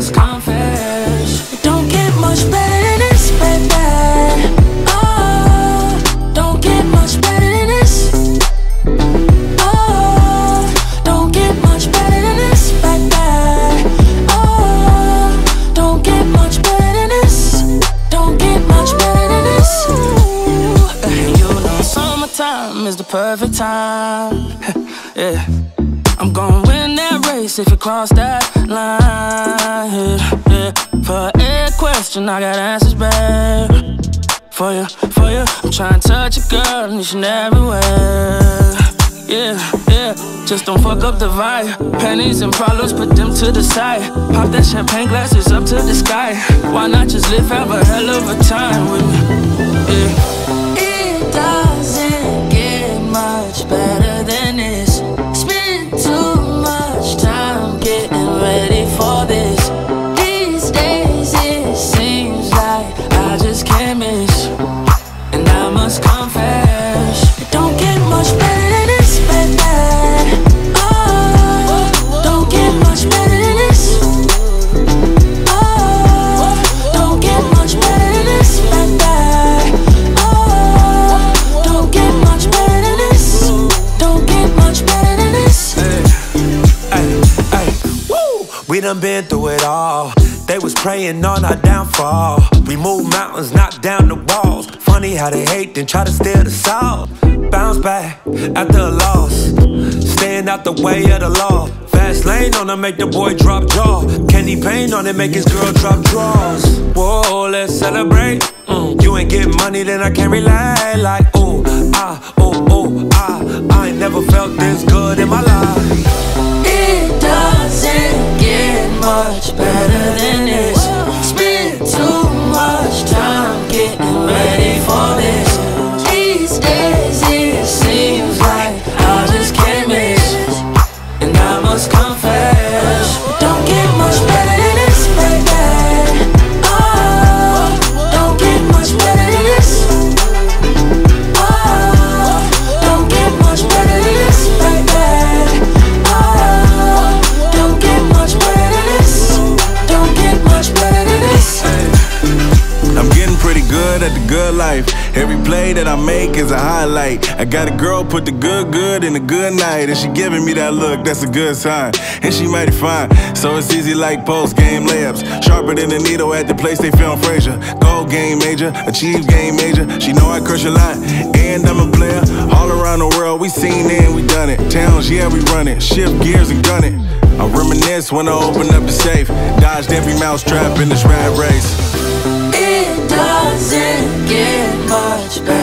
don't get much better than this, baby. Oh, don't get much better than this. Oh, don't get much better than this, baby. Oh, don't get much better than this. Don't get much better than this. You know summertime is the perfect time. Yeah, I'm going with race if you cross that line. Yeah. For every question, I got answers, babe. For you, for you, I'm trying to touch a girl and and everywhere. Yeah, yeah, just don't fuck up the vibe. Pennies and problems, put them to the side. Pop that champagne glasses up to the sky. Why not just live, have a hell of a time with me? Don't get much better than this. Oh, don't get much better than this. Oh, don't get much better than this. Oh, don't get much better than this. Don't get much better than this. We done been through it all. They was praying on our downfall. We moved mountains, knocked down the walls. Funny how they hate, then try to steal the soul. Bounce back after a loss. Staying out the way of the law. Fast lane on to make the boy drop jaw. Candy paint on it, make his girl drop draws. Whoa, let's celebrate. Mm, You ain't getting money, then I can't relate. Like, ooh, ah, ooh, ooh, ah. I ain't never felt this good in my life. Life. Every play that I make is a highlight. I got a girl put the good good in the good night, and she giving me that look, that's a good sign. And she mighty fine, so it's easy like post game layups. Sharper than a needle at the place they film Frasier. Gold game major, achieve game major. She know I crush a lot, and I'm a player. All around the world, we seen it and we done it. Towns, yeah, we run it. Shift gears and gun it. I reminisce when I open up the safe. Dodged every mouse trap in this rat race. Much better